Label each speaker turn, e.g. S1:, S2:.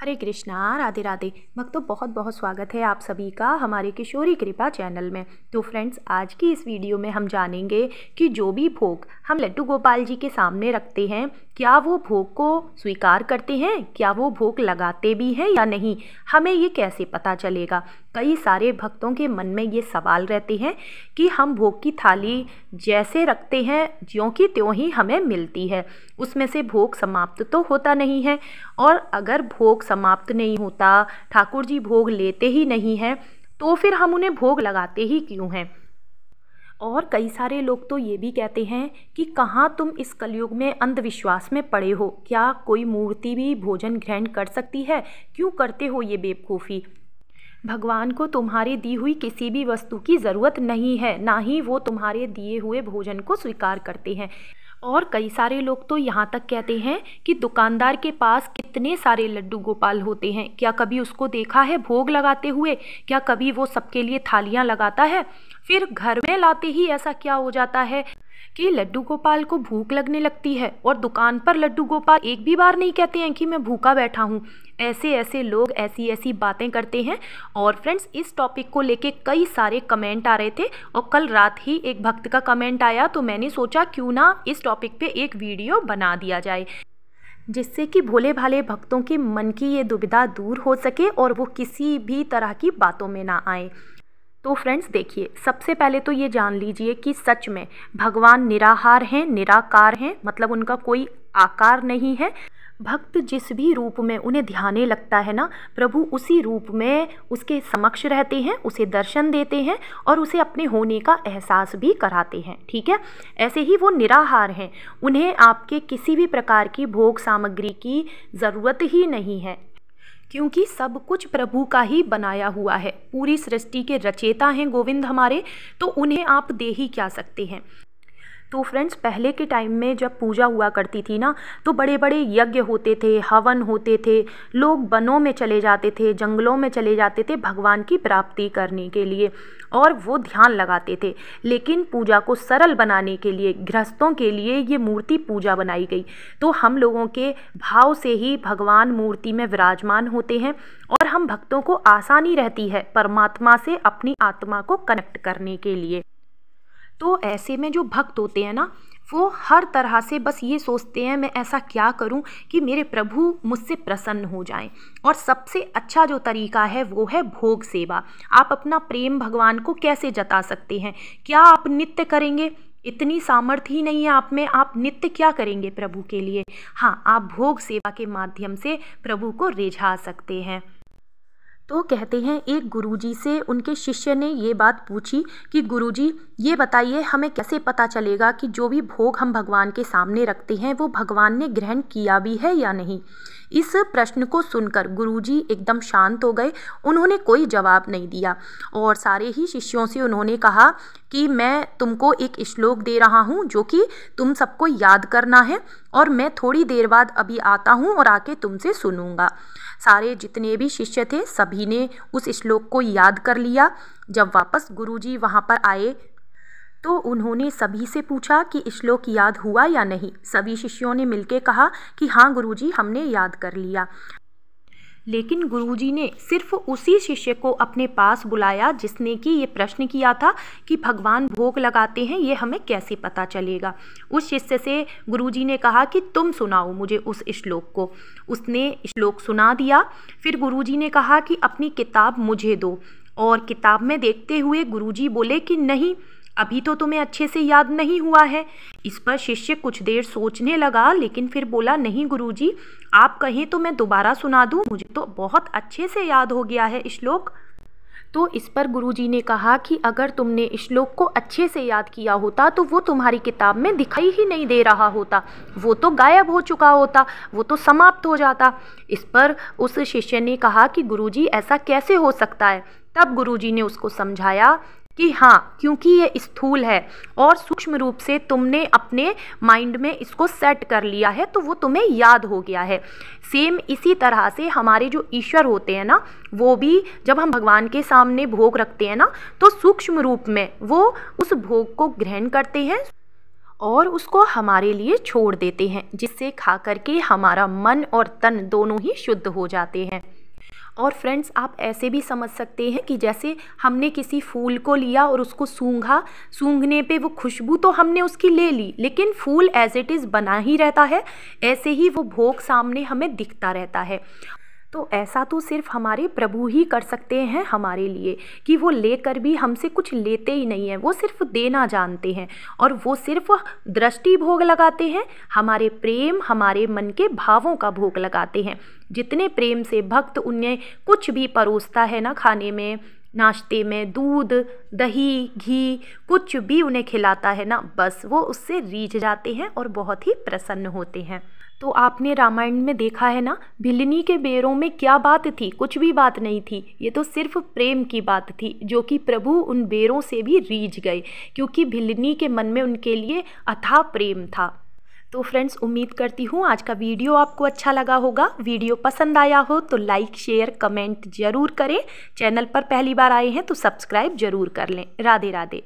S1: हरे कृष्णा, राधे राधे। भक्तों बहुत बहुत स्वागत है आप सभी का हमारे किशोरी कृपा चैनल में। तो फ्रेंड्स, आज की इस वीडियो में हम जानेंगे कि जो भी भोग हम लड्डू गोपाल जी के सामने रखते हैं, क्या वो भोग को स्वीकार करते हैं? क्या वो भोग लगाते भी हैं या नहीं? हमें ये कैसे पता चलेगा? कई सारे भक्तों के मन में ये सवाल रहते हैं कि हम भोग की थाली जैसे रखते हैं, ज्यों की त्यों ही हमें मिलती है। उसमें से भोग समाप्त तो होता नहीं है और अगर भोग समाप्त नहीं होता, ठाकुर जी भोग लेते ही नहीं हैं तो फिर हम उन्हें भोग लगाते ही क्यों हैं? और कई सारे लोग तो ये भी कहते हैं कि कहाँ तुम इस कलयुग में अंधविश्वास में पड़े हो? क्या कोई मूर्ति भी भोजन ग्रहण कर सकती है? क्यों करते हो ये बेवकूफ़ी? भगवान को तुम्हारी दी हुई किसी भी वस्तु की ज़रूरत नहीं है, ना ही वो तुम्हारे दिए हुए भोजन को स्वीकार करते हैं। और कई सारे लोग तो यहाँ तक कहते हैं कि दुकानदार के पास कितने सारे लड्डू गोपाल होते हैं। क्या कभी उसको देखा है भोग लगाते हुए? क्या कभी वो सबके लिए थालियाँ लगाता है? फिर घर में लाते ही ऐसा क्या हो जाता है? कि लड्डू गोपाल को भूख लगने लगती है और दुकान पर लड्डू गोपाल एक भी बार नहीं कहते हैं कि मैं भूखा बैठा हूँ। ऐसे ऐसे लोग ऐसी ऐसी बातें करते हैं और फ्रेंड्स इस टॉपिक को लेके कई सारे कमेंट आ रहे थे और कल रात ही एक भक्त का कमेंट आया तो मैंने सोचा क्यों ना इस टॉपिक पे एक वीडियो बना दिया जाए, जिससे कि भोले भाले भक्तों के मन की ये दुविधा दूर हो सके और वो किसी भी तरह की बातों में ना आए। तो फ्रेंड्स देखिए, सबसे पहले तो ये जान लीजिए कि सच में भगवान निराहार हैं, निराकार हैं मतलब उनका कोई आकार नहीं है। भक्त जिस भी रूप में उन्हें ध्याने लगता है ना, प्रभु उसी रूप में उसके समक्ष रहते हैं, उसे दर्शन देते हैं और उसे अपने होने का एहसास भी कराते हैं, ठीक है? ऐसे ही वो निराहार हैं। उन्हें आपके किसी भी प्रकार की भोग सामग्री की ज़रूरत ही नहीं है। क्योंकि सब कुछ प्रभु का ही बनाया हुआ है। पूरी सृष्टि के रचेता हैं गोविंद हमारे तो उन्हें आप दे ही क्या सकते हैं? तो फ्रेंड्स पहले के टाइम में जब पूजा हुआ करती थी ना तो बड़े बड़े यज्ञ होते थे, हवन होते थे, लोग वनों में चले जाते थे, जंगलों में चले जाते थे भगवान की प्राप्ति करने के लिए और वो ध्यान लगाते थे। लेकिन पूजा को सरल बनाने के लिए, गृहस्थों के लिए ये मूर्ति पूजा बनाई गई। तो हम लोगों के भाव से ही भगवान मूर्ति में विराजमान होते हैं और हम भक्तों को आसानी रहती है परमात्मा से अपनी आत्मा को कनेक्ट करने के लिए। तो ऐसे में जो भक्त होते हैं ना, वो हर तरह से बस ये सोचते हैं, मैं ऐसा क्या करूँ कि मेरे प्रभु मुझसे प्रसन्न हो जाएँ? और सबसे अच्छा जो तरीका है, वो है भोग सेवा। आप अपना प्रेम भगवान को कैसे जता सकते हैं? क्या आप नित्य करेंगे? इतनी सामर्थ्य ही नहीं है आप में। आप नित्य क्या करेंगे प्रभु के लिए? हाँ आप भोग सेवा के माध्यम से प्रभु को रिझा सकते हैं। तो कहते हैं, एक गुरुजी से उनके शिष्य ने ये बात पूछी कि, गुरुजी, ये बताइए, हमें कैसे पता चलेगा कि जो भी भोग हम भगवान के सामने रखते हैं, वो भगवान ने ग्रहण किया भी है या नहीं? इस प्रश्न को सुनकर गुरुजी एकदम शांत हो गए। उन्होंने कोई जवाब नहीं दिया और सारे ही शिष्यों से उन्होंने कहा कि मैं तुमको एक श्लोक दे रहा हूँ जो कि तुम सबको याद करना है और मैं थोड़ी देर बाद अभी आता हूँ और आके तुमसे सुनूँगा। सारे जितने भी शिष्य थे, सभी ने उस श्लोक को याद कर लिया। जब वापस गुरुजी वहाँ पर आए तो उन्होंने सभी से पूछा कि श्लोक याद हुआ या नहीं। सभी शिष्यों ने मिलकर कहा कि हाँ गुरुजी, हमने याद कर लिया। लेकिन गुरुजी ने सिर्फ़ उसी शिष्य को अपने पास बुलाया जिसने कि ये प्रश्न किया था कि भगवान भोग लगाते हैं, ये हमें कैसे पता चलेगा? उस शिष्य से गुरुजी ने कहा कि तुम सुनाओ मुझे उस श्लोक को। उसने श्लोक सुना दिया। फिर गुरुजी ने कहा कि अपनी किताब मुझे दो। और किताब में देखते हुए गुरुजी बोले कि नहीं अभी तो तुम्हें अच्छे से याद नहीं हुआ है। इस पर शिष्य कुछ देर सोचने लगा, लेकिन फिर बोला, नहीं गुरुजी, आप कहें तो मैं दोबारा सुना दूँ। मुझे तो बहुत अच्छे से याद हो गया है श्लोक। तो इस पर गुरुजी ने कहा कि अगर तुमने श्लोक को अच्छे से याद किया होता तो वो तुम्हारी किताब में दिखाई ही नहीं दे रहा होता। वो तो गायब हो चुका होता, वो तो समाप्त हो जाता। इस पर उस शिष्य ने कहा कि गुरुजी, ऐसा कैसे हो सकता है? तब गुरुजी ने उसको समझाया कि हाँ क्योंकि ये स्थूल है और सूक्ष्म रूप से तुमने अपने माइंड में इसको सेट कर लिया है तो वो तुम्हें याद हो गया है। सेम इसी तरह से हमारे जो ईश्वर होते हैं ना, वो भी जब हम भगवान के सामने भोग रखते हैं ना तो सूक्ष्म रूप में वो उस भोग को ग्रहण करते हैं और उसको हमारे लिए छोड़ देते हैं, जिससे खा करके हमारा मन और तन दोनों ही शुद्ध हो जाते हैं। और फ्रेंड्स आप ऐसे भी समझ सकते हैं कि जैसे हमने किसी फूल को लिया और उसको सूंघा, सूंघने पे वो खुशबू तो हमने उसकी ले ली, लेकिन फूल एज इट इज़ बना ही रहता है। ऐसे ही वो भोग सामने हमें दिखता रहता है। तो ऐसा तो सिर्फ़ हमारे प्रभु ही कर सकते हैं हमारे लिए, कि वो लेकर भी हमसे कुछ लेते ही नहीं हैं, वो सिर्फ़ देना जानते हैं और वो सिर्फ़ दृष्टि भोग लगाते हैं, हमारे प्रेम, हमारे मन के भावों का भोग लगाते हैं। जितने प्रेम से भक्त उन्हें कुछ भी परोसता है ना खाने में, नाश्ते में, दूध, दही, घी, कुछ भी उन्हें खिलाता है ना, बस वो उससे रीझ जाते हैं और बहुत ही प्रसन्न होते हैं। तो आपने रामायण में देखा है ना? भिलनी के बेरों में क्या बात थी? कुछ भी बात नहीं थी। ये तो सिर्फ़ प्रेम की बात थी, जो कि प्रभु उन बेरों से भी रीझ गए, क्योंकि भिलनी के मन में उनके लिए अथाह प्रेम था। तो फ्रेंड्स, उम्मीद करती हूँ आज का वीडियो आपको अच्छा लगा होगा। वीडियो पसंद आया हो तो लाइक, शेयर, कमेंट ज़रूर करें। चैनल पर पहली बार आए हैं तो सब्सक्राइब ज़रूर कर लें। राधे राधे